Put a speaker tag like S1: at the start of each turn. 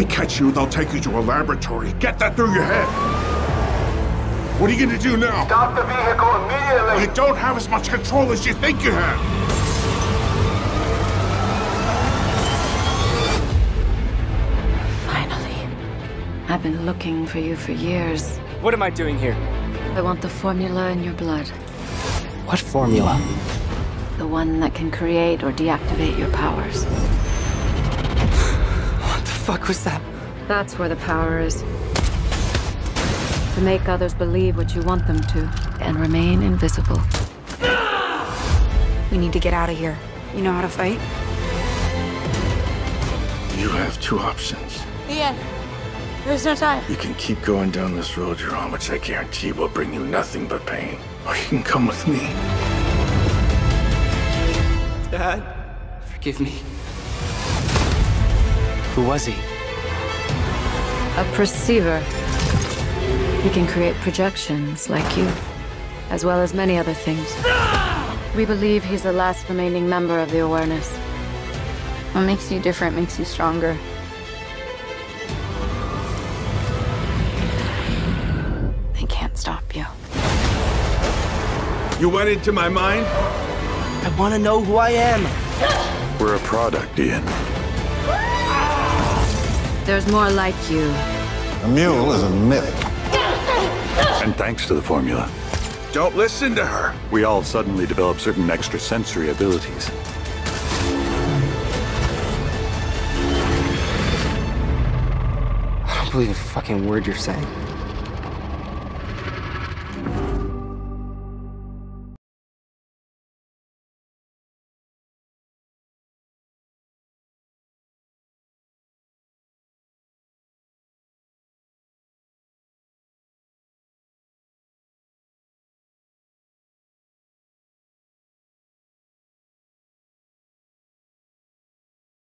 S1: they catch you, they'll take you to a laboratory. Get that through your head. What are you gonna do now?
S2: Stop the vehicle immediately!
S1: You don't have as much control as you think you have.
S3: Finally. I've been looking for you for years.
S4: What am I doing here?
S3: I want the formula in your blood.
S4: What formula?
S3: The one that can create or deactivate your powers.
S4: What the fuck was that?
S3: That's where the power is. To make others believe what you want them to and remain invisible.
S5: We need to get out of here. You know how to fight?
S6: You have two options.
S3: Ian, there's no time.
S6: You can keep going down this road you're on, which I guarantee will bring you nothing but pain. Or you can come with me.
S4: Dad, forgive me. Who was he?
S3: A perceiver. He can create projections like you, as well as many other things. We believe he's the last remaining member of the awareness. What makes you different makes you stronger. They can't stop you.
S1: You went into my mind?
S4: I want to know who I am.
S6: We're a product, Ian.
S3: There's more like you.
S7: A mule is a myth.
S6: And thanks to the formula,
S1: Don't listen to her.
S6: we all suddenly develop certain extrasensory abilities.
S4: I don't believe a fucking word you're saying.